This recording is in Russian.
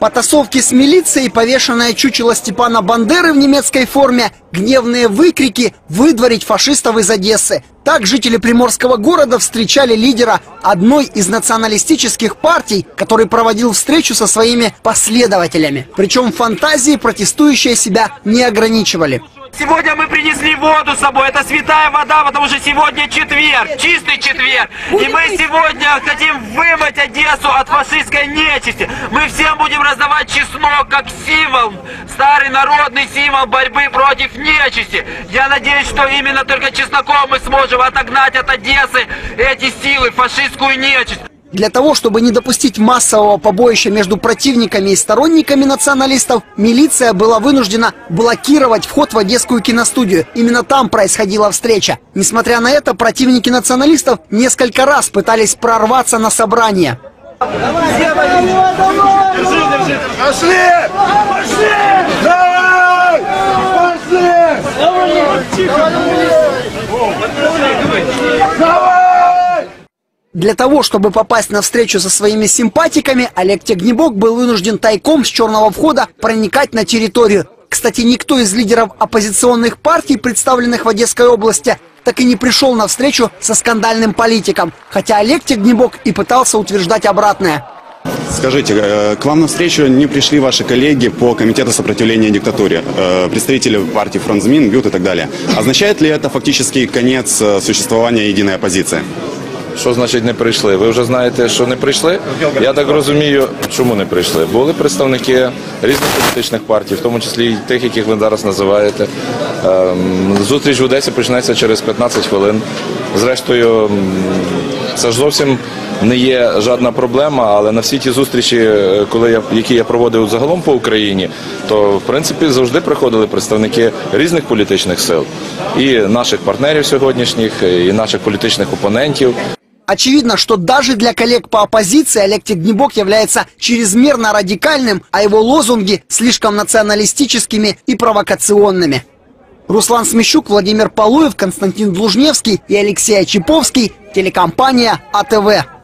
Потасовки с милицией, повешенное чучело Степана Бандеры в немецкой форме, гневные выкрики «выдворить фашистов из Одессы». Так жители Приморского города встречали лидера одной из националистических партий, который проводил встречу со своими последователями. Причем фантазии протестующие себя не ограничивали. Сегодня мы принесли воду с собой. Это святая вода, потому что сегодня четверг, чистый четверг. И мы сегодня хотим вымыть Одессу от фашистской нечисти. Мы всем будем раздавать чеснок как символ, старый народный символ борьбы против нечисти. Я надеюсь, что именно только чесноком мы сможем отогнать от Одессы эти силы, фашистскую нечисть. Для того, чтобы не допустить массового побоища между противниками и сторонниками националистов, милиция была вынуждена блокировать вход в Одесскую киностудию. Именно там происходила встреча. Несмотря на это, противники националистов несколько раз пытались прорваться на собрание. Давай! Для того, чтобы попасть на встречу со своими симпатиками, Олег Тягнебок был вынужден тайком с черного входа проникать на территорию. Кстати, никто из лидеров оппозиционных партий, представленных в Одесской области, так и не пришел на встречу со скандальным политиком, хотя Олег Тягнебок и пытался утверждать обратное. Скажите, э, к вам на встречу не пришли ваши коллеги по комитету сопротивления диктатуре, э, представители партии Фронт ЗМИН, БЮТ и так далее. Означает ли это фактически конец э, существования единой оппозиции? Що значить не прийшли? Ви вже знаєте, що не прийшли? Я так розумію, чому не прийшли. Були представники різних політичних партій, в тому числі і тих, яких ви зараз називаєте. Ем, Зустріч в Одесі почнеться через 15 хвилин. Зрештою, це ж зовсім не є жодна проблема, але на всі ті зустрічі, е, коли я, які я проводив загалом по Україні, то в принципі завжди приходили представники різних політичних сил і наших партнерів сьогоднішніх, і наших політичних опонентів. Очевидно, что даже для коллег по оппозиции Олег Тягнебок является чрезмерно радикальным, а его лозунги слишком националистическими и провокационными. Руслан Смещук, Владимир Полуев, Константин Длужневский и Алексей Чиповский. Телекомпания АТВ.